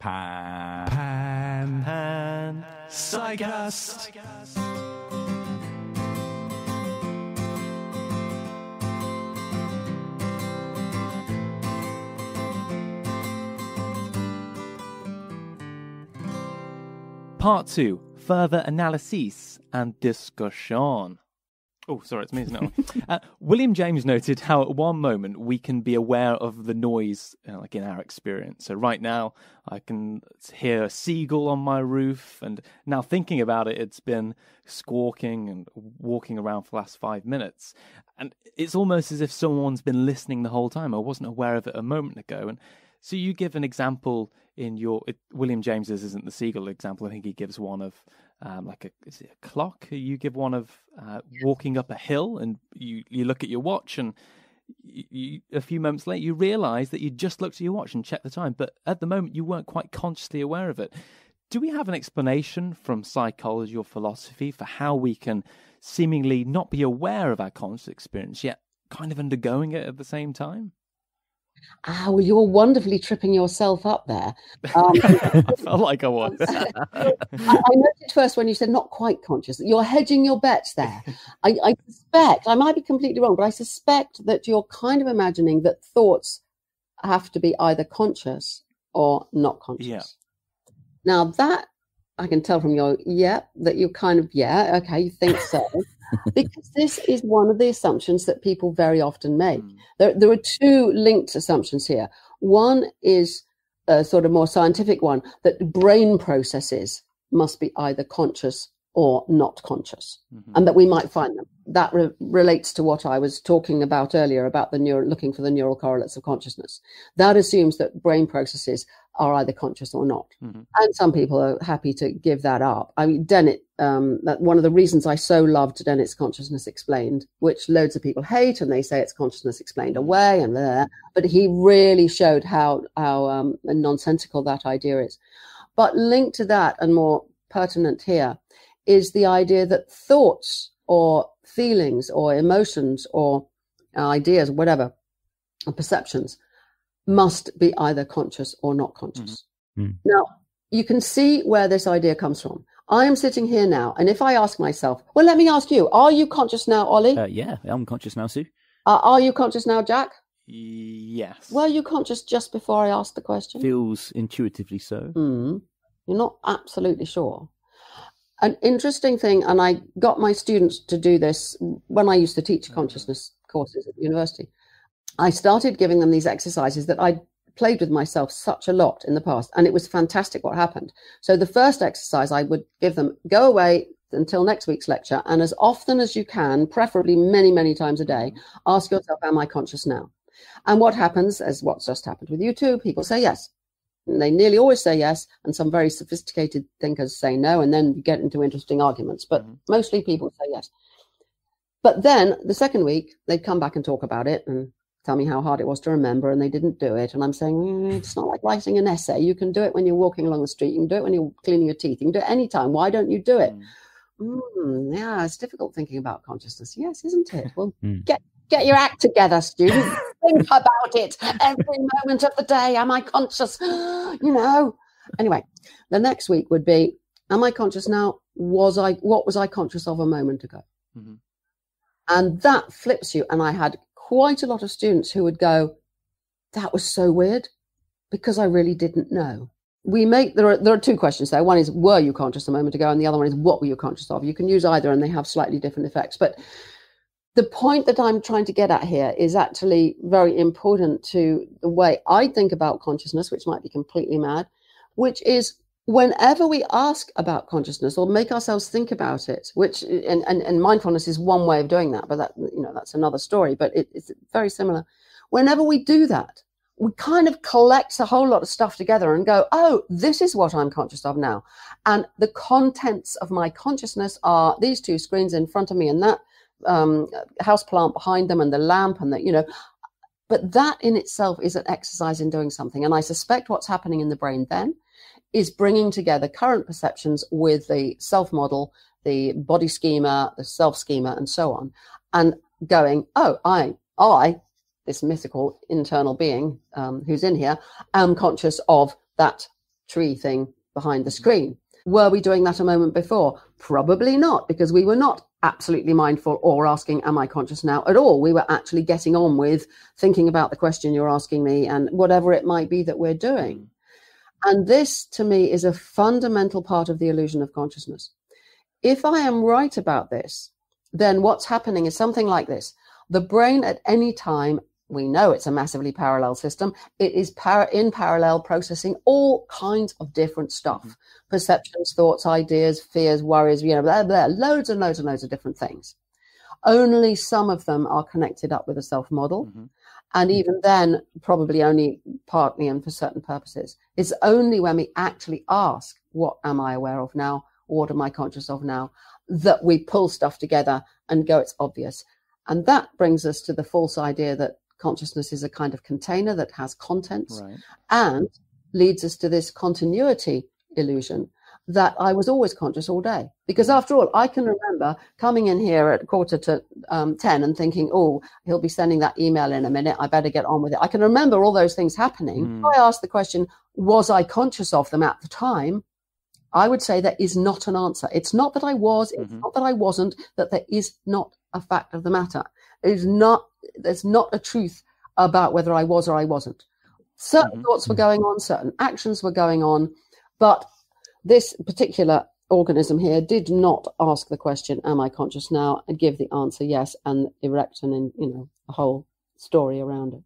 Pan. Pan. Pan. Psychcast. Part 2 Further Analysis and Discussion. Oh, sorry, it's me, isn't it? uh, William James noted how at one moment we can be aware of the noise, you know, like in our experience. So right now, I can hear a seagull on my roof, and now thinking about it, it's been squawking and walking around for the last five minutes, and it's almost as if someone's been listening the whole time. I wasn't aware of it a moment ago, and so you give an example in your it, William James's isn't the seagull example. I think he gives one of um, like a is it a clock? You give one of uh, walking up a hill, and you you look at your watch, and you, you, a few moments later you realise that you just looked at your watch and checked the time, but at the moment you weren't quite consciously aware of it. Do we have an explanation from psychology or philosophy for how we can seemingly not be aware of our conscious experience yet kind of undergoing it at the same time? Ah, well, you're wonderfully tripping yourself up there. Um, felt like I was. I, I noticed first when you said not quite conscious, you're hedging your bets there. I, I suspect, I might be completely wrong, but I suspect that you're kind of imagining that thoughts have to be either conscious or not conscious. Yeah. Now, that I can tell from your yeah that you're kind of yeah okay you think so because this is one of the assumptions that people very often make. Mm. There, there are two linked assumptions here. One is a sort of more scientific one that brain processes must be either conscious or not conscious, Mhm. and that we might find them. That re- relates to what I was talking about earlier about the neural, looking for the neural correlates of consciousness. That assumes that brain processes are either conscious or not Mhm. and some people are happy to give that up. I mean, Dennett, um, that one of the reasons I so loved Dennett's Consciousness Explained, which loads of people hate, and they say it's consciousness explained away, and blah, but he really showed how how um, nonsensical that idea is. But linked to that, and more pertinent here, is the idea that thoughts or feelings or emotions or ideas, whatever, or perceptions, must be either conscious or not conscious. Mhm. Now, you can see where this idea comes from. I am sitting here now, and if I ask myself, well, let me ask you, are you conscious now, Ollie? Uh, yeah, I'm conscious now, Sue. Uh, are you conscious now, Jack? Yes. Were you conscious just before I asked the question? Feels intuitively so. Hmm. You're not absolutely sure. An interesting thing, and I got my students to do this when I used to teach mm-hmm. consciousness courses at university. I started giving them these exercises that I played with myself such a lot in the past, and it was fantastic what happened. So, the first exercise I would give them go away until next week's lecture, and as often as you can, preferably many, many times a day, mm-hmm. ask yourself, Am I conscious now? And what happens, as what's just happened with you two, people say yes. And they nearly always say yes, and some very sophisticated thinkers say no, and then you get into interesting arguments. But Mhm. mostly people say yes. But then the second week, they'd come back and talk about it and tell me how hard it was to remember, and they didn't do it. And I'm saying, "Mm, it's not like writing an essay. You can do it when you're walking along the street. You can do it when you're cleaning your teeth. You can do it anytime. Why don't you do it? Mm. Mm, yeah, it's difficult thinking about consciousness. Yes, isn't it? Well, Mm. get get your act together, student. Think about it every moment of the day. Am I conscious? you know. Anyway, the next week would be: Am I conscious now? Was I? What was I conscious of a moment ago? Mhm. And that flips you. And I had quite a lot of students who would go, "That was so weird," because I really didn't know we make there are there are two questions there. One is were you conscious a moment ago, and the other one is what were you conscious of. You can use either, and they have slightly different effects. But the point that I'm trying to get at here is actually very important to the way I think about consciousness, which might be completely mad, which is whenever we ask about consciousness or make ourselves think about it, which and, and, and mindfulness is one way of doing that, but that you know that's another story, but it, it's very similar. Whenever we do that, we kind of collect a whole lot of stuff together and go, oh, this is what I'm conscious of now. And the contents of my consciousness are these two screens in front of me and that um, house plant behind them and the lamp and that, you know. But that in itself is an exercise in doing something. And I suspect what's happening in the brain then is bringing together current perceptions with the self model, the body schema, the self schema, and so on, and going, oh, I, I, this mythical internal being um, who's in here, am conscious of that tree thing behind the screen. Were we doing that a moment before? Probably not, because we were not absolutely mindful or asking, Am I conscious now at all? We were actually getting on with thinking about the question you're asking me and whatever it might be that we're doing. And this, to me, is a fundamental part of the illusion of consciousness. If I am right about this, then what's happening is something like this. The brain at any time, we know it's a massively parallel system. It is par- in parallel processing all kinds of different stuff mm-hmm. perceptions, thoughts, ideas, fears, worries, you know, blah, blah, loads and loads and loads of different things. Only some of them are connected up with a self model. Mm-hmm. And even then, probably only partly and for certain purposes. It's only when we actually ask, What am I aware of now? What am I conscious of now? that we pull stuff together and go, It's obvious. And that brings us to the false idea that consciousness is a kind of container that has contents right. and leads us to this continuity illusion that I was always conscious all day. Because after all, I can remember coming in here at quarter to um, 10 and thinking, oh, he'll be sending that email in a minute. I better get on with it. I can remember all those things happening. Mm. I asked the question, was I conscious of them at the time? I would say there is not an answer. It's not that I was, it's mm-hmm. not that I wasn't, that there is not a fact of the matter. Is not, there's not a truth about whether I was or I wasn't. Certain mm-hmm. thoughts were mm-hmm. going on, certain actions were going on, but this particular organism here did not ask the question, Am I conscious now? and give the answer yes, and erect an, you know, a whole story around it.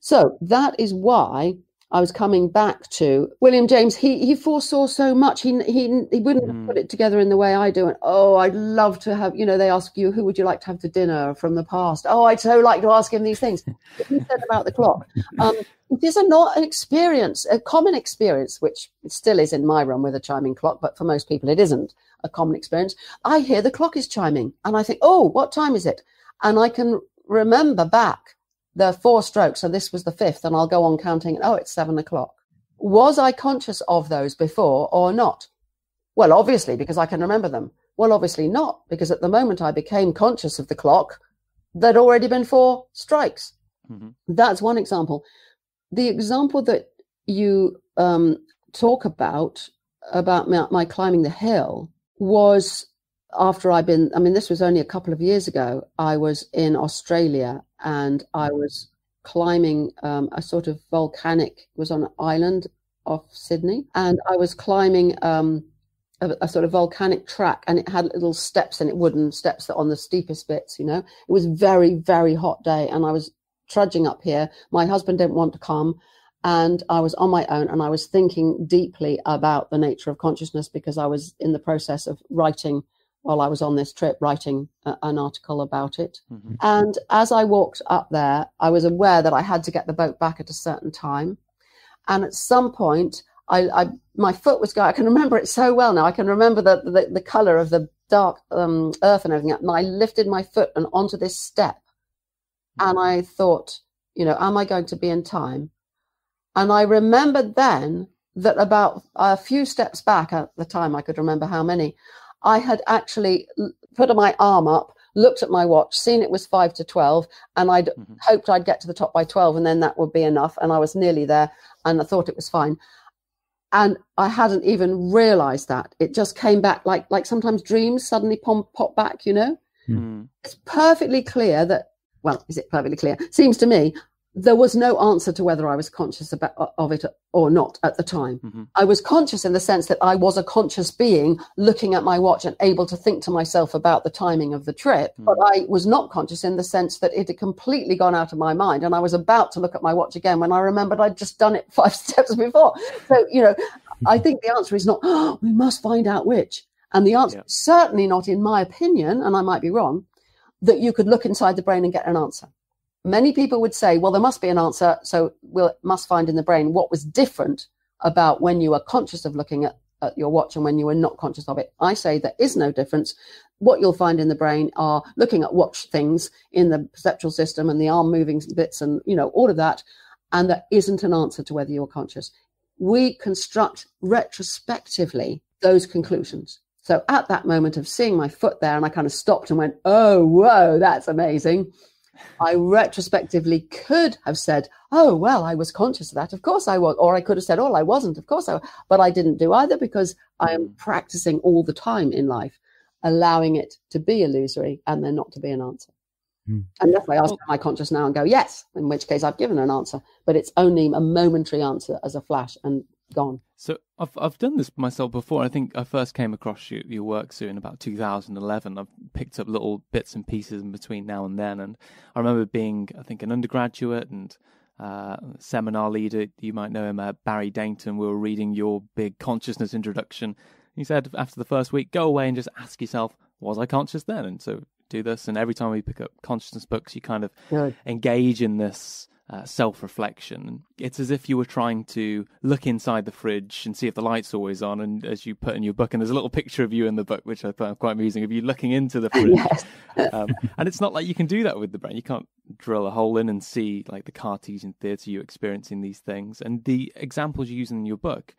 So that is why I was coming back to William James. He he foresaw so much. He he he wouldn't mm. put it together in the way I do. And oh, I'd love to have. You know, they ask you who would you like to have for dinner from the past. Oh, I'd so like to ask him these things. he said about the clock. Um, these are not an experience, a common experience, which still is in my room with a chiming clock, but for most people it isn't a common experience. I hear the clock is chiming, and I think, oh, what time is it? And I can remember back there are four strokes, and this was the fifth, and I'll go on counting. Oh, it's seven o'clock. Was I conscious of those before or not? Well, obviously, because I can remember them. Well, obviously not, because at the moment I became conscious of the clock, there'd already been four strikes. Mm-hmm. That's one example. The example that you um, talk about, about my, my climbing the hill, was after I'd been, I mean, this was only a couple of years ago. I was in Australia and I was climbing um, a sort of volcanic, was on an island off Sydney, and I was climbing um, a, a, sort of volcanic track, and it had little steps in it, wooden steps that on the steepest bits. You know, it was very very hot day, and I was trudging up here. My husband didn't want to come. And I was on my own and I was thinking deeply about the nature of consciousness because I was in the process of writing while I was on this trip writing a, an article about it. Mm-hmm. And as I walked up there, I was aware that I had to get the boat back at a certain time. And at some point, I, I my foot was going. I can remember it so well now. I can remember the the, the color of the dark um, earth and everything. And I lifted my foot and onto this step, and I thought, you know, am I going to be in time? And I remembered then that about a few steps back at the time, I could remember how many, I had actually put my arm up, looked at my watch, seen it was five to 12, and I'd mm-hmm. hoped I'd get to the top by 12, and then that would be enough. And I was nearly there, and I thought it was fine. And I hadn't even realized that. It just came back like, like sometimes dreams suddenly pop, pop back, you know? Mm-hmm. It's perfectly clear that, well, is it perfectly clear? Seems to me there was no answer to whether I was conscious about, of it or not at the time. Mm-hmm. I was conscious in the sense that I was a conscious being looking at my watch and able to think to myself about the timing of the trip. Mm-hmm. But I was not conscious in the sense that it had completely gone out of my mind. And I was about to look at my watch again when I remembered I'd just done it five steps before. So, you know, I think the answer is not, oh, we must find out which. And the answer, yeah. certainly not in my opinion, and I might be wrong, that you could look inside the brain and get an answer many people would say, well, there must be an answer, so we must find in the brain what was different about when you were conscious of looking at, at your watch and when you were not conscious of it. I say there is no difference. What you'll find in the brain are looking at watch things in the perceptual system and the arm moving bits and, you know, all of that. And there isn't an answer to whether you're conscious. We construct retrospectively those conclusions. So at that moment of seeing my foot there, and I kind of stopped and went, oh, whoa, that's amazing I retrospectively could have said, "Oh well, I was conscious of that. Of course I was," or I could have said, "Oh, I wasn't. Of course I." Was. But I didn't do either because I am Mm. practicing all the time in life, allowing it to be illusory and then not to be an answer. Hmm. Unless I ask, Well- "Am I conscious now?" and go, "Yes," in which case I've given an answer, but it's only a momentary answer as a flash and gone. So I've I've done this myself before. I think I first came across your, your work Sue in about 2011. I've picked up little bits and pieces in between now and then, and I remember being I think an undergraduate and uh, seminar leader. You might know him, uh, Barry Dainton. We were reading your big consciousness introduction. He said after the first week, go away and just ask yourself, was I conscious then? And so do this. And every time we pick up consciousness books, you kind of Good. engage in this uh, self reflection. It's as if you were trying to look inside the fridge and see if the light's always on. And as you put in your book, and there's a little picture of you in the book, which I found quite amusing, of you looking into the fridge. Yes. um, and it's not like you can do that with the brain. You can't drill a hole in and see like the Cartesian theatre you experiencing these things. And the examples you use in your book,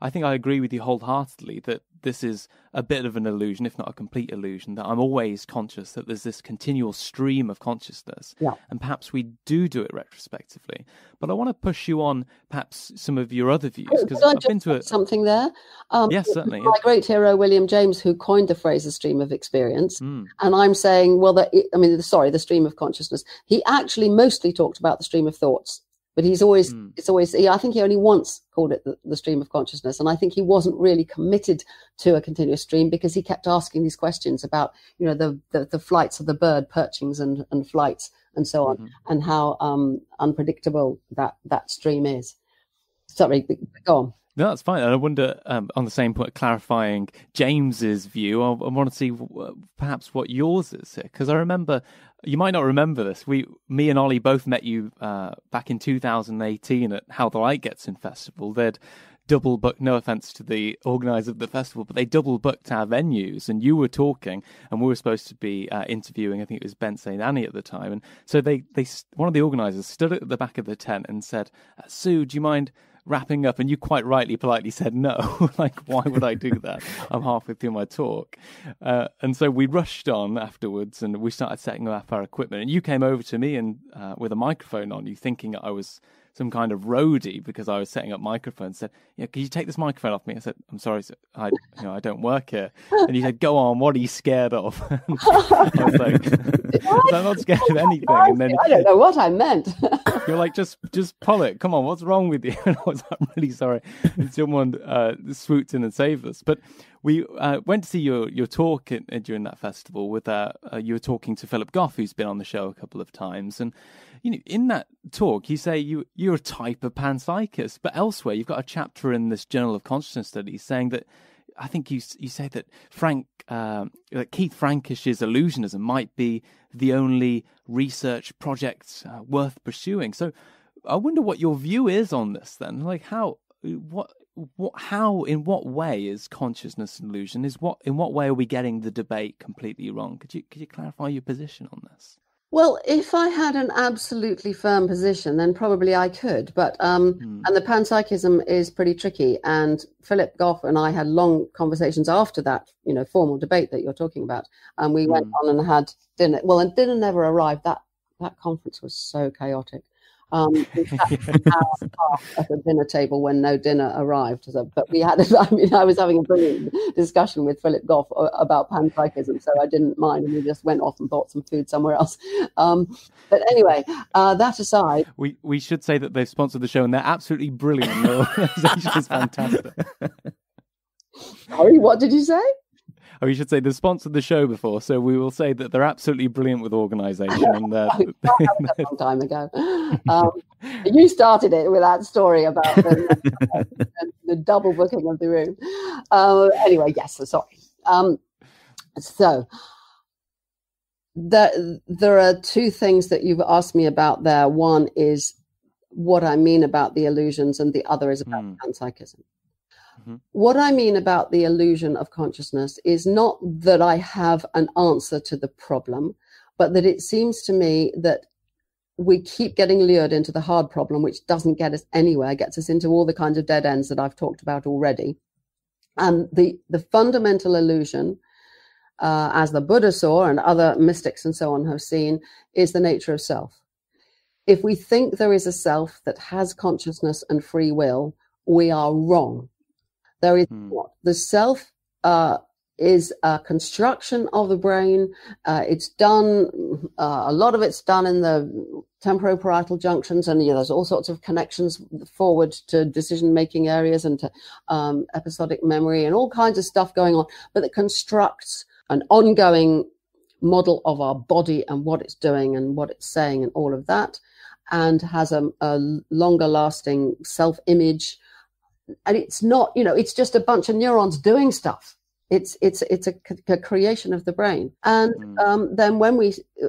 I think I agree with you wholeheartedly that this is a bit of an illusion, if not a complete illusion, that I'm always conscious that there's this continual stream of consciousness. Yeah. And perhaps we do do it retrospectively. But I want to push you on perhaps some of your other views because I I've been to a. something there? Um, Yes, certainly, My great hero William James, who coined the phrase "the stream of experience," Mm, and I'm saying, well, that I mean, sorry, the stream of consciousness. He actually mostly talked about the stream of thoughts, but he's always, Mm. it's always. He, I think he only once called it the, the stream of consciousness, and I think he wasn't really committed to a continuous stream because he kept asking these questions about, you know, the the, the flights of the bird, perchings and and flights and so on, mhm. and how um, unpredictable that that stream is. Sorry, go on. No, that's fine. And I wonder, um, on the same point, clarifying James's view, I, I want to see uh, perhaps what yours is. Because I remember, you might not remember this. We, me and Ollie both met you uh, back in 2018 at How the Light Gets in Festival. They'd double booked, no offense to the organizer of the festival, but they double booked our venues and you were talking and we were supposed to be uh, interviewing, I think it was Ben St. Annie at the time. And so they, they, one of the organizers stood at the back of the tent and said, Sue, do you mind wrapping up? And you quite rightly, politely said no. like, why would I do that? I'm halfway through my talk. Uh, and so we rushed on afterwards and we started setting up our equipment. And you came over to me and uh, with a microphone on you, thinking I was some kind of roadie because I was setting up microphones. Said, "Yeah, could you take this microphone off me?" I said, "I'm sorry, sir. I, you know, I don't work here." And he said, "Go on. What are you scared of?" I was like, "I'm not scared of anything." And then I don't know what I meant. you're like, "Just, just pull it. Come on, what's wrong with you?" And I was, "I'm really sorry." And someone uh, swooped in and saved us. But we uh, went to see your your talk in, during that festival. With uh, uh, you were talking to Philip Goff, who's been on the show a couple of times, and you know, in that talk, you say you you're a type of panpsychist, but elsewhere you've got a chapter in this Journal of Consciousness Studies saying that. I think you you say that Frank um, that Keith Frankish's illusionism might be the only research project uh, worth pursuing. So I wonder what your view is on this. Then, like how what what how in what way is consciousness an illusion? Is what in what way are we getting the debate completely wrong? Could you could you clarify your position on this? Well, if I had an absolutely firm position, then probably I could. But um, Hmm. and the panpsychism is pretty tricky. And Philip Goff and I had long conversations after that, you know, formal debate that you're talking about. And we went Hmm. on and had dinner. Well, and dinner never arrived. That that conference was so chaotic. Um, we sat an hour at a dinner table when no dinner arrived. So, but we had, I mean, I was having a brilliant discussion with Philip Goff uh, about panpsychism, so I didn't mind, and we just went off and bought some food somewhere else. Um, but anyway, uh, that aside, We we should say that they've sponsored the show and they're absolutely brilliant. Their organization is fantastic. sorry, what did you say? You should say they've sponsored the show before, so we will say that they're absolutely brilliant with organisation and uh, a long time ago. Um, you started it with that story about the, the, the double booking of the room. Uh, anyway, yes, sorry. Um, so the, there are two things that you've asked me about there. One is what I mean about the illusions, and the other is about Hmm. panpsychism. Mhm. What I mean about the illusion of consciousness is not that I have an answer to the problem, but that it seems to me that we keep getting lured into the hard problem, which doesn't get us anywhere, gets us into all the kinds of dead ends that I've talked about already. And the, the fundamental illusion uh, as the Buddha saw and other mystics and so on have seen, is the nature of self. If we think there is a self that has consciousness and free will, we are wrong. There is not. The self uh, is a construction of the brain. Uh, it's done, uh, a lot of it's done in the temporoparietal junctions, and you know, there's all sorts of connections forward to decision making areas and to um, episodic memory and all kinds of stuff going on, but it constructs an ongoing model of our body and what it's doing and what it's saying and all of that, and has a, a longer lasting self image. And it's not, you know, it's just a bunch of neurons doing stuff. It's it's it's a, a creation of the brain. And Mm. um, then when we uh,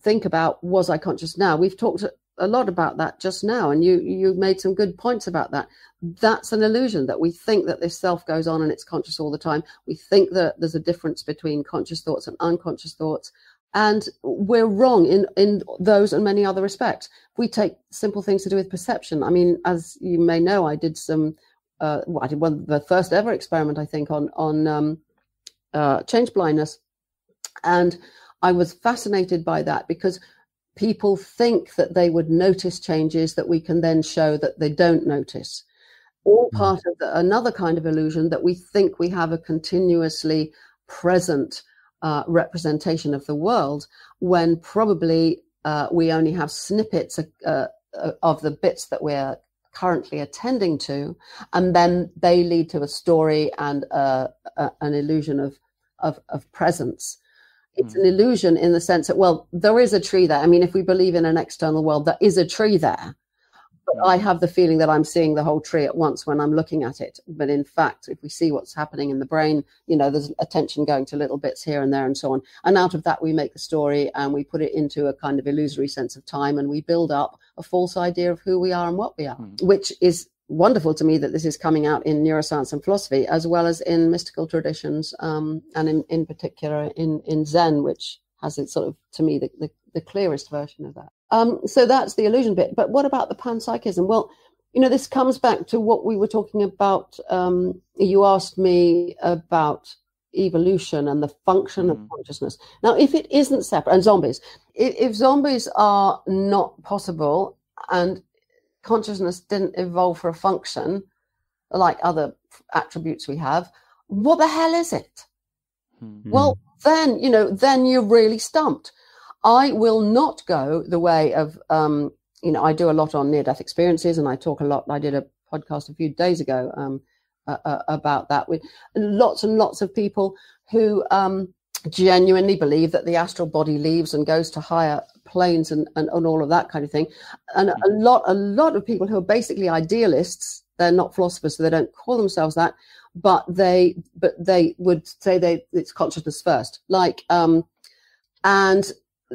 think about was I conscious now, we've talked a lot about that just now, and you you made some good points about that. That's an illusion that we think that this self goes on and it's conscious all the time. We think that there's a difference between conscious thoughts and unconscious thoughts, and we're wrong in in those and many other respects. We take simple things to do with perception, I mean, as you may know, I did some. Uh, well, I did one the first ever experiment, I think, on on um, uh, change blindness, and I was fascinated by that because people think that they would notice changes that we can then show that they don't notice. All Mm. part of the, another kind of illusion that we think we have a continuously present uh, representation of the world when probably uh, we only have snippets of, uh, uh, of the bits that we're currently attending to, and then they lead to a story and uh, a, an illusion of, of, of presence. It's an illusion in the sense that well there is a tree there. I mean if we believe in an external world there is a tree there but i have the feeling that i'm seeing the whole tree at once when i'm looking at it. But in fact if we see what's happening in the brain you know there's attention going to little bits here and there and so on. And out of that we make the story and we put it into a kind of illusory sense of time and we build up a false idea of who we are and what we are Hmm. which is wonderful to me that this is coming out in neuroscience and philosophy as well as in mystical traditions um, and in, in particular in, in zen which has it sort of to me the, the, the clearest version of that um, so that's the illusion bit but what about the panpsychism well you know this comes back to what we were talking about um, you asked me about evolution and the function of Mhm. consciousness now if it isn't separate and zombies if, if zombies are not possible and consciousness didn't evolve for a function like other attributes we have, what the hell is it? Hmm. Well, then, you know, then you're really stumped. I will not go the way of, um, you know, I do a lot on near death experiences and I talk a lot. I did a podcast a few days ago um, uh, uh, about that with lots and lots of people who um, genuinely believe that the astral body leaves and goes to higher planes and, and, and all of that kind of thing. And a lot, a lot of people who are basically idealists, they're not philosophers, so they don't call themselves that, but they, but they would say they, it's consciousness first. Like, um, and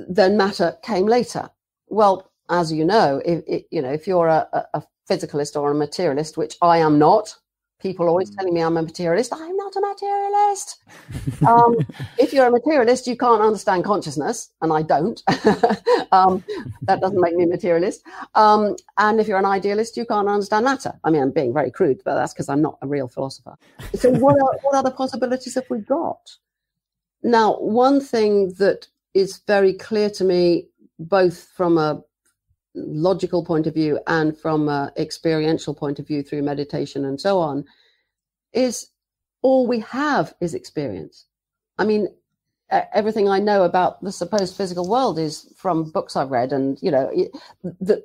then matter came later. Well, as you know, if, if you know, if you're a, a, physicalist or a materialist, which I am not, people always Mm. telling me I'm a materialist. I'm not a materialist. um, if you're a materialist, you can't understand consciousness, and I don't. um, that doesn't make me a materialist. Um, and if you're an idealist, you can't understand matter. I mean, I'm being very crude, but that's because I'm not a real philosopher. So, what, are, what other possibilities have we got? Now, one thing that is very clear to me, both from a logical point of view and from an experiential point of view through meditation and so on, is all we have is experience. I mean, everything I know about the supposed physical world is from books I've read, and you know, the,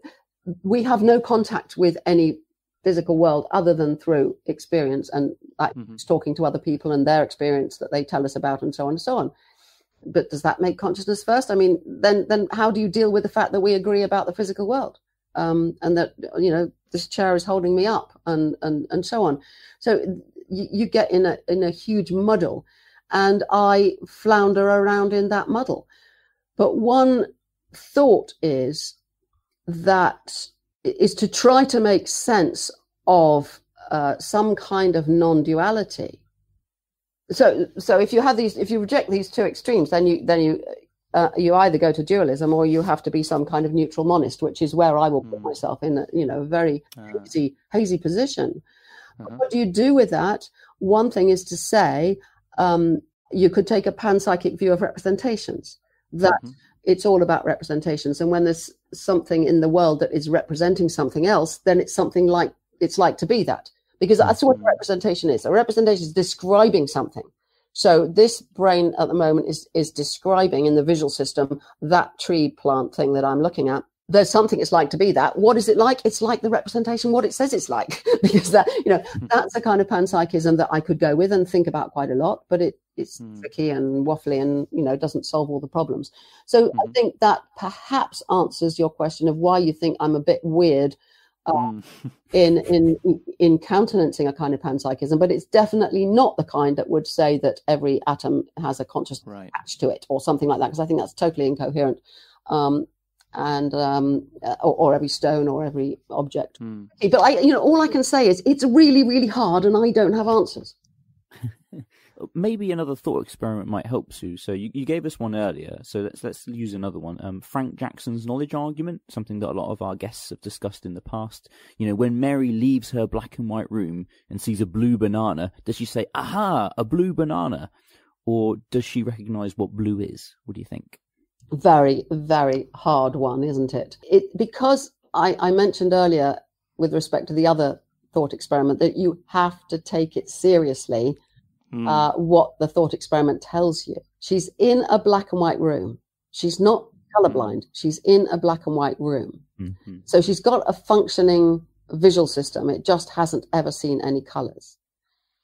we have no contact with any physical world other than through experience and like Mhm. talking to other people and their experience that they tell us about, and so on and so on. But does that make consciousness first? I mean, then then how do you deal with the fact that we agree about the physical world, um, and that you know this chair is holding me up, and and and so on. So you, you get in a in a huge muddle, and I flounder around in that muddle. But one thought is that is to try to make sense of uh, some kind of non-duality. So, so if you have these, if you reject these two extremes, then you then you uh, you either go to dualism or you have to be some kind of neutral monist, which is where I will put Mm. myself in, a, you know, a very Ah, hazy hazy position. uh-huh. What do you do with that? One thing is to say, um, you could take a panpsychic view of representations that mm-hmm. it's all about representations and when there's something in the world that is representing something else then it's something like it's like to be that because that's what a representation is a representation is describing something so this brain at the moment is is describing in the visual system that tree plant thing that i'm looking at there's something it's like to be that. What is it like? It's like the representation, what it says it's like, because that, you know, hmm. that's a kind of panpsychism that I could go with and think about quite a lot, but it, it's mm. tricky and waffly and, you know, doesn't solve all the problems. So mm-hmm. I think that perhaps answers your question of why you think I'm a bit weird mm. in, in, in countenancing a kind of panpsychism, but it's definitely not the kind that would say that every atom has a consciousness right. attached to it or something like that, because I think that's totally incoherent. Um, and um, uh, or, or, every stone or every object. Mm. But I, you know, all I can say is it's really, really hard, and I don't have answers. Maybe another thought experiment might help, Sue. So you, you gave us one earlier, so let's let's use another one. Um, Frank Jackson's knowledge argument, something that a lot of our guests have discussed in the past. You know, when Mary leaves her black and white room and sees a blue banana, does she say, "Aha, a blue banana," or does she recognize what blue is? What do you think? very, very hard one, isn't it? It because I, I mentioned earlier with respect to the other thought experiment that you have to take it seriously mm. uh, what the thought experiment tells you. She's in a black and white room. She's not colorblind. Mm. She's in a black and white room. Mm-hmm. So she's got a functioning visual system. It just hasn't ever seen any colors.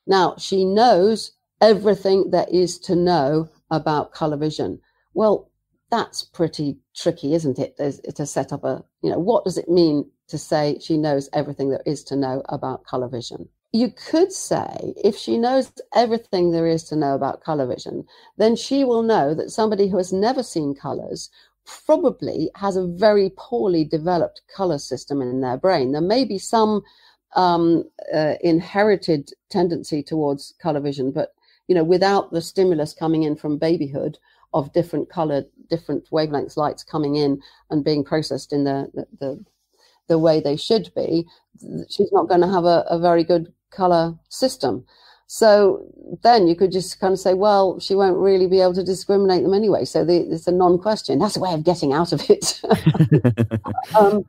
Now she knows everything there is to know about color vision. Well, that's pretty tricky, isn't it? To set up a, you know, what does it mean to say she knows everything there is to know about color vision? You could say if she knows everything there is to know about color vision, then she will know that somebody who has never seen colors probably has a very poorly developed color system in their brain. There may be some um, uh, inherited tendency towards color vision, but you know, without the stimulus coming in from babyhood of different color, different wavelengths lights coming in and being processed in the, the, the, the way they should be, she's not going to have a, a very good color system. So then you could just kind of say, well, she won't really be able to discriminate them anyway. So the, it's a non-question. That's a way of getting out of it. um,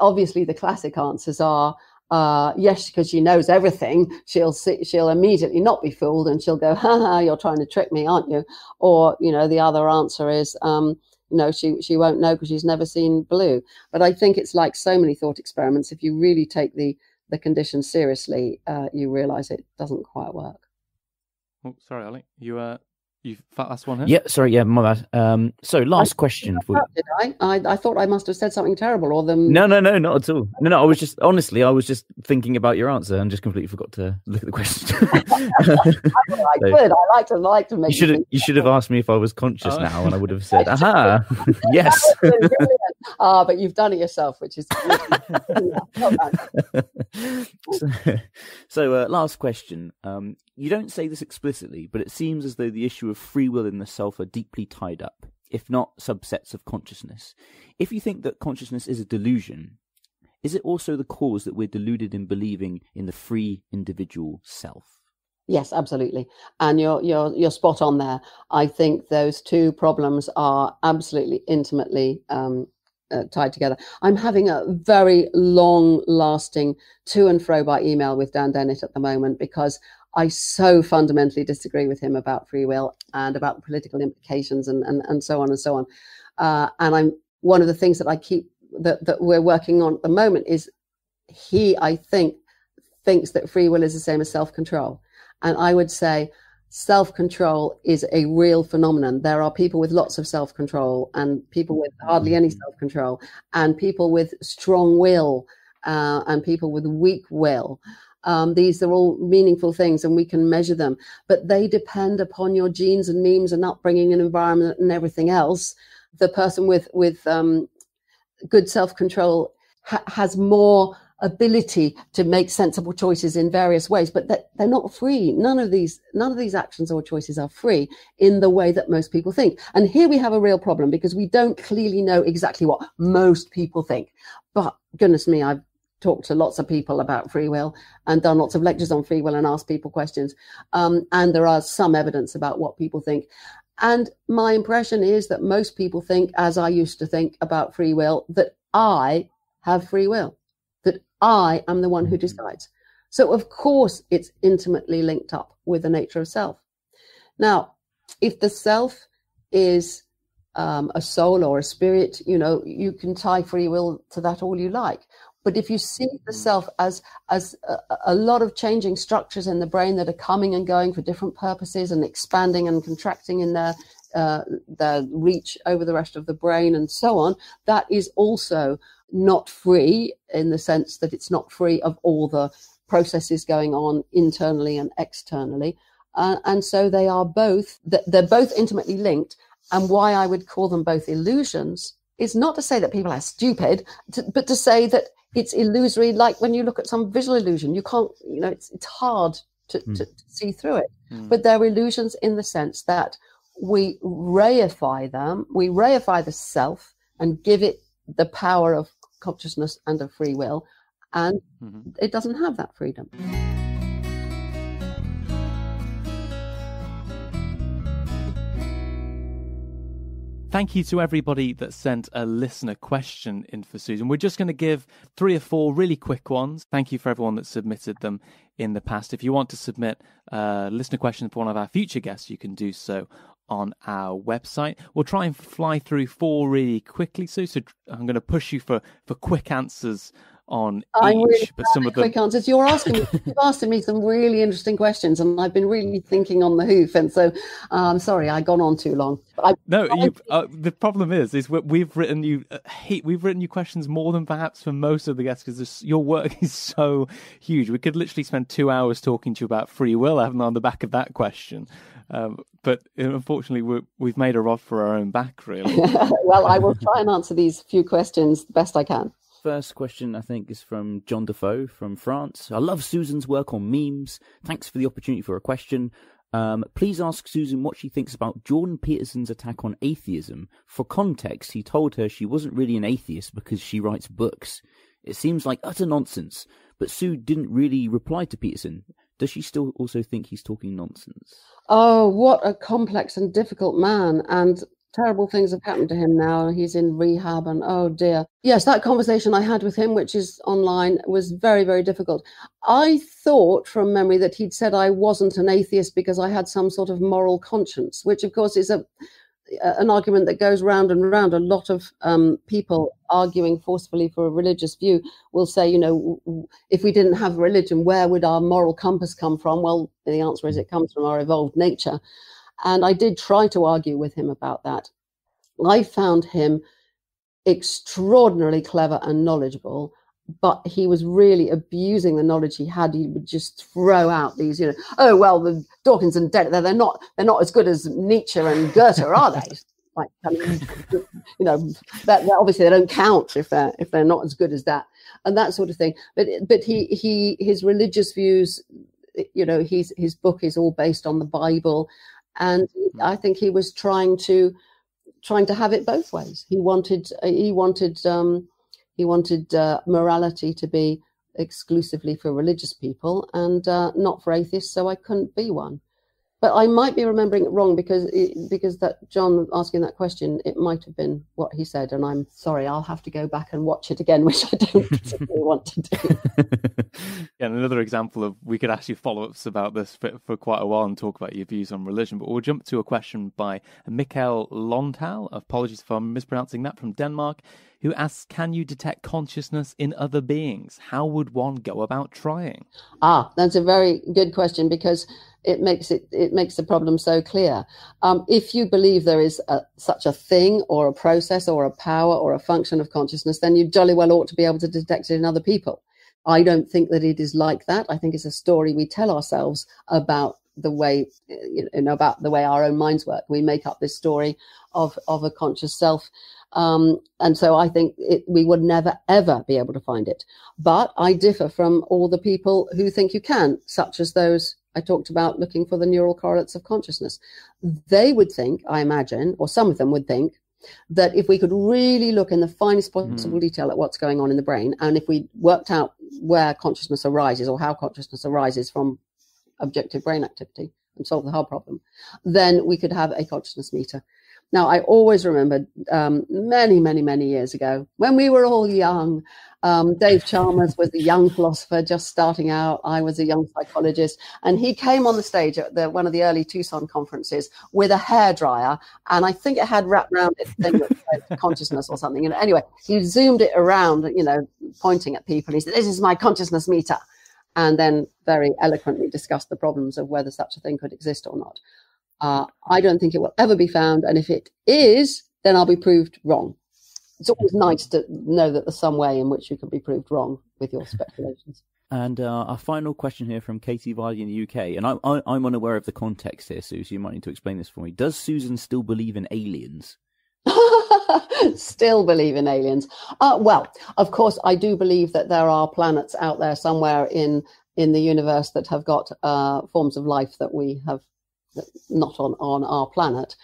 obviously, the classic answers are uh, yes, because she knows everything, she'll see, she'll immediately not be fooled and she'll go, ha ha, you're trying to trick me, aren't you? Or, you know, the other answer is, um, no, she, she won't know because she's never seen blue. But I think it's like so many thought experiments. If you really take the, the condition seriously, uh, you realize it doesn't quite work. Oh, sorry, Ali. You uh, you last one here? Yeah, sorry, yeah, my bad. Um, so last I, question. For... Did I? I? I thought I must have said something terrible, or them. No, no, no, not at all. No, no. I was just honestly, I was just thinking about your answer and just completely forgot to look at the question. I so, could. I like to like to make. You should have. You should have asked me if I was conscious oh. now, and I would have said, "Aha, yes." Ah, but you've done it yourself, which is. so, so uh, last question. Um, you don't say this explicitly, but it seems as though the issue of free will in the self are deeply tied up, if not subsets of consciousness. If you think that consciousness is a delusion, is it also the cause that we're deluded in believing in the free individual self? Yes, absolutely, and you're you're you're spot on there. I think those two problems are absolutely intimately um, uh, tied together. I'm having a very long lasting to and fro by email with Dan Dennett at the moment because I so fundamentally disagree with him about free will and about political implications and, and, and so on and so on. Uh, and I'm one of the things that I keep that, that we're working on at the moment is he, I think, thinks that free will is the same as self control. And I would say self control is a real phenomenon. There are people with lots of self control and people with hardly any mm-hmm. self control and people with strong will uh, and people with weak will. Um, these are all meaningful things and we can measure them, but they depend upon your genes and memes and upbringing and environment and everything else. The person with, with um, good self control ha- has more ability to make sensible choices in various ways but they're not free. None of these none of these actions or choices are free in the way that most people think. And here we have a real problem because we don't clearly know exactly what most people think. But goodness me i've talked to lots of people about free will and done lots of lectures on free will and asked people questions. Um, and there are some evidence about what people think. And my impression is that most people think, as I used to think about free will, that I have free will, that I am the one who mm-hmm. decides. So, of course, it's intimately linked up with the nature of self. Now, if the self is um, a soul or a spirit, you know, you can tie free will to that all you like. But if you see the mm-hmm. self as as a, a, lot of changing structures in the brain that are coming and going for different purposes and expanding and contracting in their uh, their reach over the rest of the brain and so on, that is also not free in the sense that it's not free of all the processes going on internally and externally. Uh, and so they are both they're both intimately linked. And why I would call them both illusions is not to say that people are stupid, to, but to say that it's illusory. Like when you look at some visual illusion, you can't, you know, it's it's hard to, mm. to, to see through it. Mm. But they're illusions in the sense that we reify them, we reify the self and give it the power of consciousness and of free will, and mm-hmm. it doesn't have that freedom. Thank you to everybody that sent a listener question in for Susan. We're just going to give three or four really quick ones. Thank you for everyone that submitted them in the past. If you want to submit a listener question for one of our future guests, you can do so on our website. We'll try and fly through four really quickly. So, so I'm going to push you for, for quick answers on I'm each, really but some of the quick answers. You're asking me, you've asked me some really interesting questions, and I've been really thinking on the hoof. And so, I'm um, sorry, I've gone on too long. I, no, I, uh, the problem is, is we've written you uh, hate. We've written you questions more than perhaps for most of the guests because your work is so huge. We could literally spend two hours talking to you about free will, having on the back of that question. Um, but unfortunately, we have made a rod for our own back, really. well, I will try and answer these few questions the best I can. First question, I think, is from John Defoe from France. I love Susan's work on memes. Thanks for the opportunity for a question. Um, please ask Susan what she thinks about Jordan Peterson's attack on atheism. For context, he told her she wasn't really an atheist because she writes books. It seems like utter nonsense, but Sue didn't really reply to Peterson. Does she still also think he's talking nonsense? Oh, what a complex and difficult man. And terrible things have happened to him now. He's in rehab, and oh dear. Yes, that conversation I had with him, which is online, was very, very difficult. I thought from memory that he'd said I wasn't an atheist because I had some sort of moral conscience, which of course is a an argument that goes round and round. A lot of um, people arguing forcefully for a religious view will say, you know, if we didn't have religion, where would our moral compass come from? Well, the answer is it comes from our evolved nature. And I did try to argue with him about that. I found him extraordinarily clever and knowledgeable but he was really abusing the knowledge he had. He would just throw out these, you know, oh well, the Dawkins and Dennett, they're, they're not they're not as good as Nietzsche and Goethe, are they? Like, I mean, you know, that, that, obviously they don't count if they're if they're not as good as that, and that sort of thing. But but he he his religious views, you know, his his book is all based on the Bible, and I think he was trying to trying to have it both ways. He wanted he wanted. Um, he wanted uh, morality to be exclusively for religious people and uh, not for atheists, so I couldn't be one. But I might be remembering it wrong because it, because that John asking that question, it might have been what he said, and I'm sorry. I'll have to go back and watch it again, which I don't particularly want to do. yeah, and another example of we could ask you follow-ups about this for, for, quite a while and talk about your views on religion, but we'll jump to a question by Mikhail Lontal. Apologies if I'm mispronouncing that from Denmark who asks, Can you detect consciousness in other beings? How would one go about trying? Ah, that's a very good question because it makes it it makes the problem so clear. Um, if you believe there is a, such a thing or a process or a power or a function of consciousness, then you jolly well ought to be able to detect it in other people. I don't think that it is like that. I think it's a story we tell ourselves about the way you know about the way our own minds work. We make up this story of of a conscious self um, and so I think it, we would never, ever be able to find it. But I differ from all the people who think you can, such as those I talked about looking for the neural correlates of consciousness. They would think, I imagine, or some of them would think, that if we could really look in the finest possible mm. detail at what's going on in the brain, and if we worked out where consciousness arises or how consciousness arises from objective brain activity and solve the whole problem, then we could have a consciousness meter. Now, I always remember um, many, many, many years ago when we were all young. Um, Dave Chalmers was a young philosopher just starting out. I was a young psychologist, and he came on the stage at the, one of the early Tucson conferences with a hairdryer, and I think it had wrapped around it thing consciousness or something. And anyway, he zoomed it around, you know, pointing at people. He said, "This is my consciousness meter," and then very eloquently discussed the problems of whether such a thing could exist or not. Uh, I don't think it will ever be found. And if it is, then I'll be proved wrong. It's always nice to know that there's some way in which you can be proved wrong with your speculations. And uh, our final question here from Katie Vardy in the UK, and I, I, am unaware of the context here, Sue, so you might need to explain this for me. Does Susan still believe in aliens? still believe in aliens? Uh, well, of course, I do believe that there are planets out there somewhere in in the universe that have got uh, forms of life that we have not on, on our planet.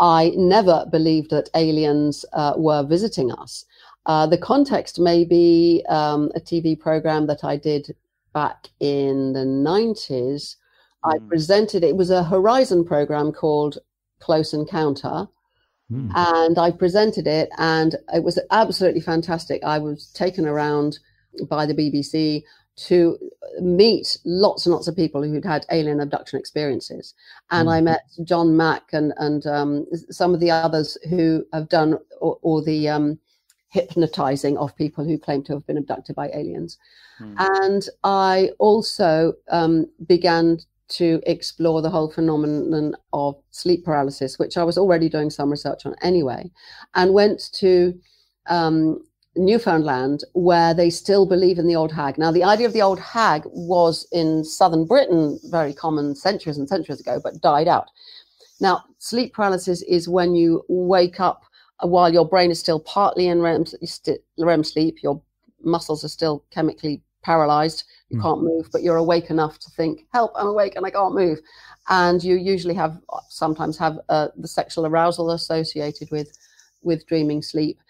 I never believed that aliens uh, were visiting us. Uh, the context may be um, a TV program that I did back in the 90s. Mm. I hmm. presented, it was a Horizon program called Close Encounter. Mm. And I presented it, and it was absolutely fantastic. I was taken around by the BBC to meet lots and lots of people who'd had alien abduction experiences. And mm. I met John Mack and, and um, some of the others who have done all, all the um, hypnotizing of people who claim to have been abducted by aliens. Mm. And I also um, began to explore the whole phenomenon of sleep paralysis, which I was already doing some research on anyway, and went to um, Newfoundland, where they still believe in the old hag. Now, the idea of the old hag was in southern Britain very common centuries and centuries ago, but died out. Now, sleep paralysis is when you wake up while your brain is still partly in REM, REM sleep, your muscles are still chemically paralyzed, you mm. can't move, but you're awake enough to think, help, I'm awake and I can't move. And you usually have, sometimes have uh, the sexual arousal associated with, with dreaming sleep.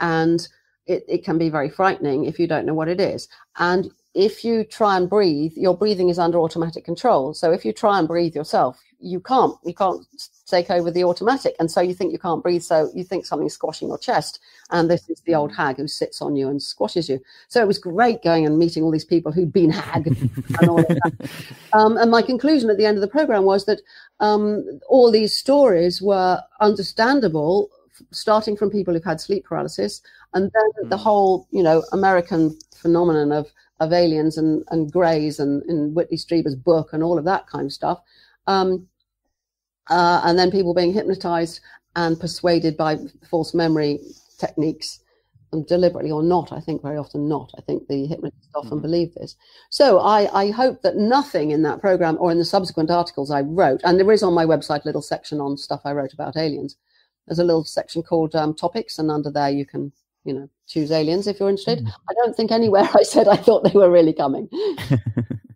And it, it can be very frightening if you don't know what it is. And if you try and breathe, your breathing is under automatic control. So if you try and breathe yourself, you can't. You can't take over the automatic. And so you think you can't breathe. So you think something's squashing your chest. And this is the old hag who sits on you and squashes you. So it was great going and meeting all these people who'd been hagged and all of that. Um, and my conclusion at the end of the program was that um, all these stories were understandable starting from people who've had sleep paralysis, and then mm. the whole, you know, American phenomenon of of aliens and and greys and in Whitley Strieber's book and all of that kind of stuff, um, uh, and then people being hypnotized and persuaded by false memory techniques. Um, deliberately or not, I think very often not. I think the hypnotists often mm. believe this. So I, I hope that nothing in that program or in the subsequent articles I wrote, and there is on my website a little section on stuff I wrote about aliens, there's a little section called um, topics, and under there you can, you know, choose aliens if you're interested. Mm. I don't think anywhere I said I thought they were really coming.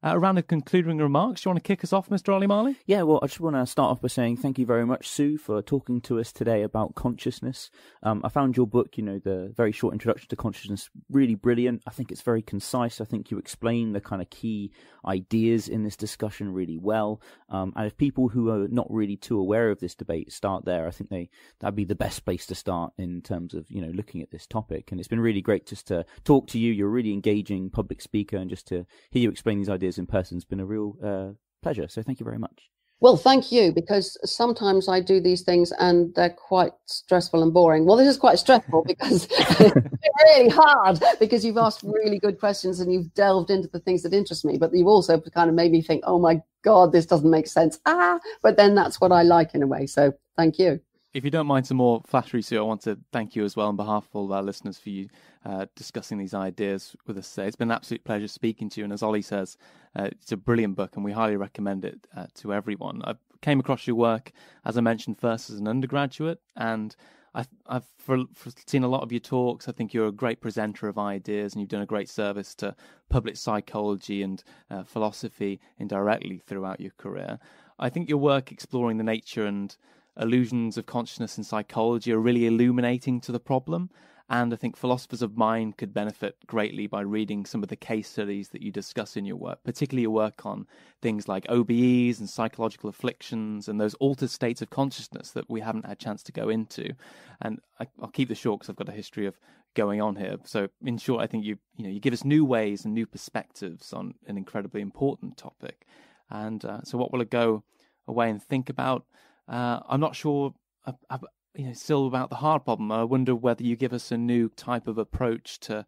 Uh, around the concluding remarks, do you want to kick us off, Mr. Ollie Marley? Yeah, well, I just want to start off by saying thank you very much, Sue, for talking to us today about consciousness. Um, I found your book, you know, the very short introduction to consciousness, really brilliant. I think it's very concise. I think you explain the kind of key ideas in this discussion really well. Um, and if people who are not really too aware of this debate start there, I think they that'd be the best place to start in terms of you know looking at this topic. And it's been really great just to talk to you. You're a really engaging public speaker, and just to hear you explain these ideas ideas in person has been a real uh, pleasure. So thank you very much. Well, thank you, because sometimes I do these things and they're quite stressful and boring. Well, this is quite stressful because it's really hard because you've asked really good questions and you've delved into the things that interest me, but you've also kind of made me think, oh my God, this doesn't make sense. Ah, but then that's what I like in a way. So thank you. If you don't mind some more flattery, Sue, I want to thank you as well on behalf of all our listeners for you uh, discussing these ideas with us today. It's been an absolute pleasure speaking to you. And as Ollie says, uh, it's a brilliant book and we highly recommend it uh, to everyone. I came across your work, as I mentioned, first as an undergraduate. And I've, I've for, for seen a lot of your talks. I think you're a great presenter of ideas and you've done a great service to public psychology and uh, philosophy indirectly throughout your career. I think your work exploring the nature and illusions of consciousness and psychology are really illuminating to the problem. And I think philosophers of mind could benefit greatly by reading some of the case studies that you discuss in your work, particularly your work on things like OBEs and psychological afflictions and those altered states of consciousness that we haven't had a chance to go into. And I, will keep this short because I've got a history of going on here. So, in short, I think you you know you give us new ways and new perspectives on an incredibly important topic. And uh, so, what will I go away and think about? Uh, I'm not sure. Uh, you know, still about the hard problem. I wonder whether you give us a new type of approach to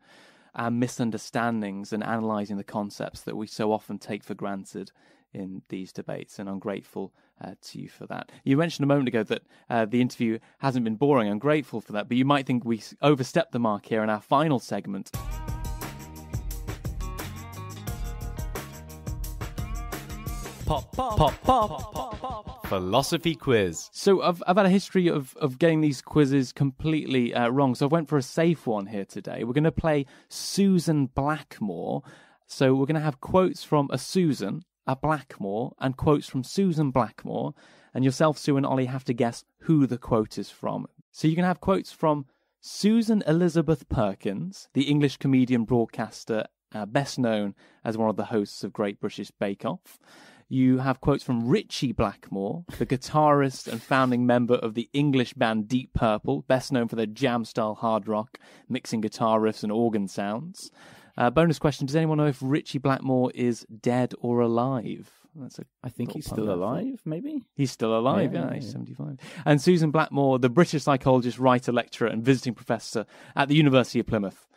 our misunderstandings and analysing the concepts that we so often take for granted in these debates. And I'm grateful uh, to you for that. You mentioned a moment ago that uh, the interview hasn't been boring. I'm grateful for that, but you might think we overstepped the mark here in our final segment. Pop, pop, pop, pop, pop, pop. Philosophy quiz. So I've I've had a history of of getting these quizzes completely uh, wrong. So I went for a safe one here today. We're going to play Susan Blackmore. So we're going to have quotes from a Susan, a Blackmore, and quotes from Susan Blackmore. And yourself, Sue, and Ollie have to guess who the quote is from. So you can have quotes from Susan Elizabeth Perkins, the English comedian broadcaster, uh, best known as one of the hosts of Great British Bake Off. You have quotes from Ritchie Blackmore, the guitarist and founding member of the English band Deep Purple, best known for their jam style hard rock, mixing guitar riffs and organ sounds. Uh, bonus question Does anyone know if Ritchie Blackmore is dead or alive? That's a I think he's still alive, maybe? He's still alive, yeah, yeah, he's 75. And Susan Blackmore, the British psychologist, writer, lecturer, and visiting professor at the University of Plymouth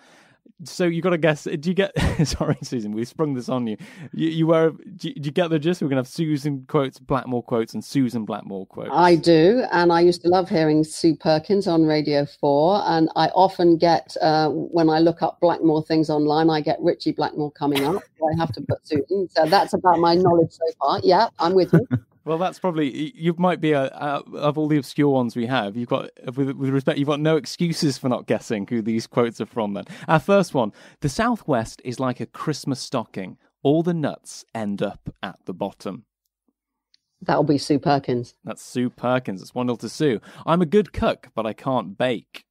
so you got to guess. Do you get? sorry, Susan, we sprung this on you. You, you were. Do you, do you, get the gist? We're gonna have Susan quotes, Blackmore quotes, and Susan Blackmore quotes. I do, and I used to love hearing Sue Perkins on Radio Four, and I often get uh, when I look up Blackmore things online, I get Ritchie Blackmore coming up. I have to put Susan. So that's about my knowledge so far. Yeah, I'm with you. Well, that's probably you might be a, a, of all the obscure ones we have. You've got, with, with respect, you've got no excuses for not guessing who these quotes are from. Then our first one: the Southwest is like a Christmas stocking. All the nuts end up at the bottom. That'll be Sue Perkins. That's Sue Perkins. It's one nil to Sue. I'm a good cook, but I can't bake.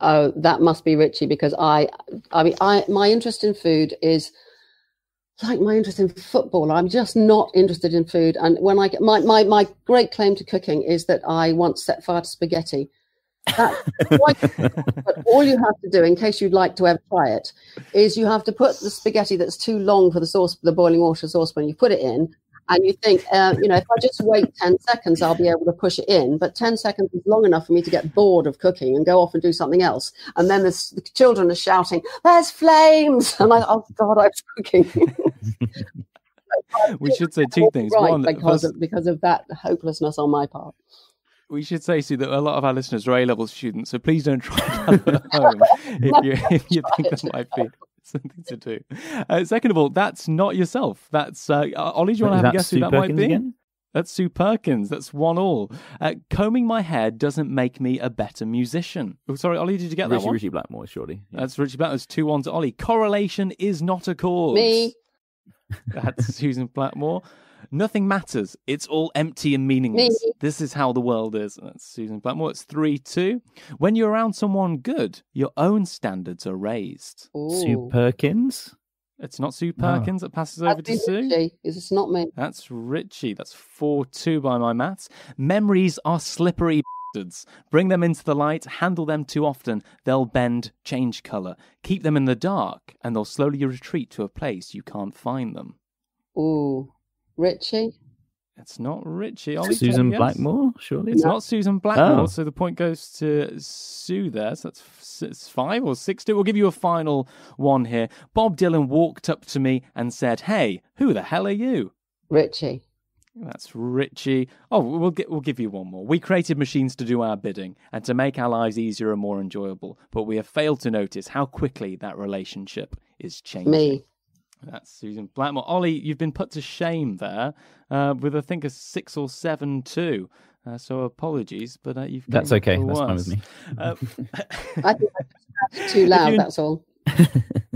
Oh, that must be Ritchie because I, I mean, I my interest in food is like my interest in football. I'm just not interested in food. And when I get my, my, my great claim to cooking is that I once set fire to spaghetti. Quite, but all you have to do, in case you'd like to ever try it, is you have to put the spaghetti that's too long for the sauce, the boiling water saucepan. You put it in, and you think, uh, you know, if I just wait 10 seconds, I'll be able to push it in. But 10 seconds is long enough for me to get bored of cooking and go off and do something else. And then the children are shouting, there's flames. And I, oh God, I'm cooking. we should say two things. Right, One, because, of, because of that hopelessness on my part. We should say, Sue, that a lot of our listeners are A level students, so please don't try that at home if you, if you think that might be something to do. Uh, second of all, that's not yourself. That's uh, Ollie. Do you want to have a guess Sue who that Perkins might be? Again? That's Sue Perkins. That's one all. Uh, combing my hair doesn't make me a better musician. Oh, sorry, Ollie, did you get Ritchie, that one? Ritchie Blackmore, surely. Yeah. That's Ritchie Blackmore. That's two ones to Ollie. Correlation is not a cause. Me. That's Susan Blackmore. Nothing matters. It's all empty and meaningless. Me. This is how the world is. That's Susan Blackmore. It's 3 2. When you're around someone good, your own standards are raised. Ooh. Sue Perkins? It's not Sue Perkins that passes over to Sue. Is It's not me. That's Ritchie. That's 4 2 by my maths. Memories are slippery bastards. Bring them into the light, handle them too often, they'll bend, change colour. Keep them in the dark, and they'll slowly retreat to a place you can't find them. Ooh. Ritchie? It's not Ritchie. Ollie, Susan Blackmore, surely? It's no. not Susan ah. Blackmore, oh. so the point goes to Sue there. So that's it's five or six. We'll give you a final one here. Bob Dylan walked up to me and said, Hey, who the hell are you? Ritchie. That's Ritchie. Oh, we'll get, we'll give you one more. We created machines to do our bidding and to make our lives easier and more enjoyable, but we have failed to notice how quickly that relationship is changing. Me. That's Susan Blackmore. Ollie, you've been put to shame there uh, with, I think, a six or seven two. Uh, so apologies, but uh, you've. That's okay. That's fine with me. Uh, I think that's too loud. That's all.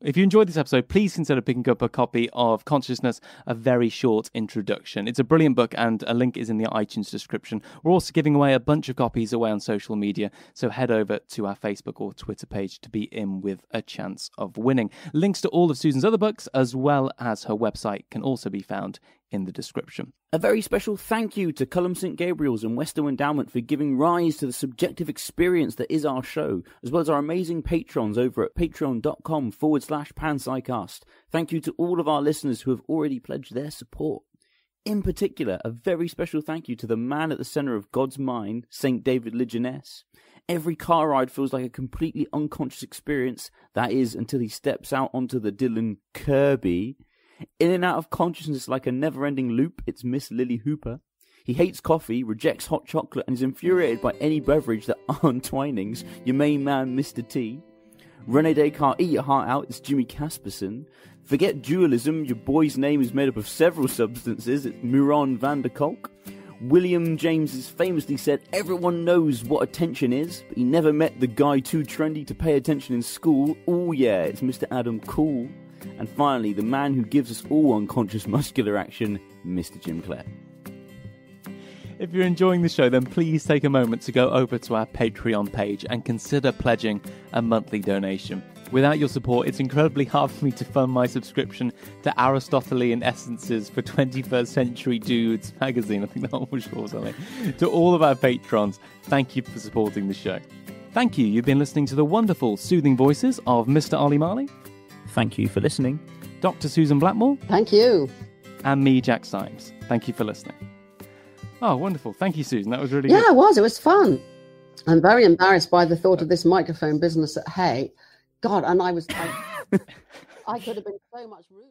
If you enjoyed this episode, please consider picking up a copy of Consciousness, a very short introduction. It's a brilliant book, and a link is in the iTunes description. We're also giving away a bunch of copies away on social media, so head over to our Facebook or Twitter page to be in with a chance of winning. Links to all of Susan's other books, as well as her website, can also be found in the description. A very special thank you to Culham St Gabriel's and Westhill Endowment for giving rise to the subjective experience that is our show, as well as our amazing patrons over at patreon.com forward slash panpsycast. Thank you to all of our listeners who have already pledged their support. In particular, a very special thank you to the man at the centre of God's mind, St. David Ligoness. Every car ride feels like a completely unconscious experience, that is, until he steps out onto the Dylan Kirby. In and out of consciousness like a never ending loop, it's Miss Lily Hooper. He hates coffee, rejects hot chocolate, and is infuriated by any beverage that aren't Twinings, your main man, Mr. T. Rene Descartes, eat your heart out, it's Jimmy Casperson. Forget dualism, your boy's name is made up of several substances, it's Muron van der Kolk. William James has famously said everyone knows what attention is, but he never met the guy too trendy to pay attention in school. Oh yeah, it's Mr. Adam Cool. And finally, the man who gives us all unconscious muscular action, Mr. Jim Clare. If you're enjoying the show, then please take a moment to go over to our Patreon page and consider pledging a monthly donation. Without your support, it's incredibly hard for me to fund my subscription to Aristotelian Essences for 21st Century Dudes magazine. I think that one was something. To all of our patrons, thank you for supporting the show. Thank you. You've been listening to the wonderful, soothing voices of Mr. Ollie Marley, Thank you for listening. Dr. Susan Blackmore, Thank you. and me, Jack Symes. Thank you for listening. Oh, wonderful. Thank you, Susan. That was really Yeah, good. it was. It was fun. I'm very embarrassed by the thought of this microphone business at Hay. God, and I was. I, I could have been so much ruder.